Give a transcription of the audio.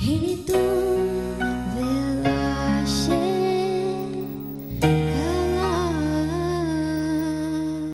y tú